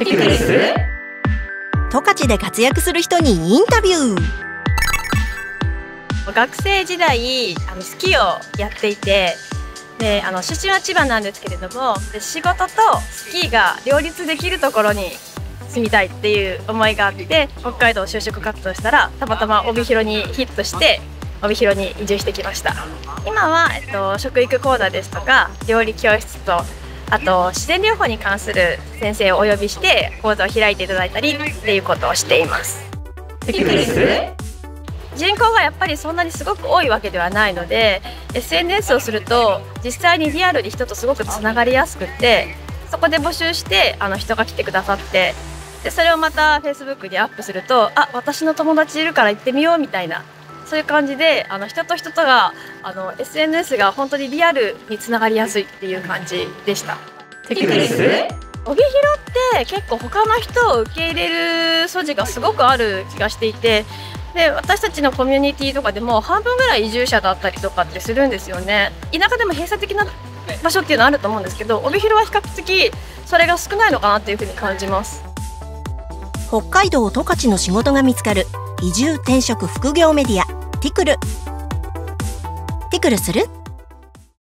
テクルス十勝で活躍する人にインタビュー。学生時代あのスキーをやっていてであの出身は千葉なんですけれどもで仕事とスキーが両立できるところに住みたいっていう思いがあって北海道就職活動したらたまたま帯広にヒットして帯広に移住してきました。今は、えっと、食育講座ですとか料理教室とあと自然療法に関する先生をお呼びして講座を開いていただいたりっていうことをしています。人口がやっぱりそんなにすごく多いわけではないので SNS をすると実際にリアルに人とすごくつながりやすくってそこで募集してあの人が来てくださってでそれをまた Facebook にアップするとあ私の友達いるから行ってみようみたいなそういう感じであの人と人とがあの SNS が本当にリアルにつながりやすいっていう感じでした。テクルス帯広って結構他の人を受け入れる素地がすごくある気がしていてで私たちのコミュニティとかでも半分ぐらい移住者だったりとかってするんですよね。田舎でも閉鎖的な場所っていうのはあると思うんですけど帯広は比較的それが少ないのかなっていうふうに感じます。北海道十勝の仕事が見つかる移住転職副業メディアティクル。ティクルする？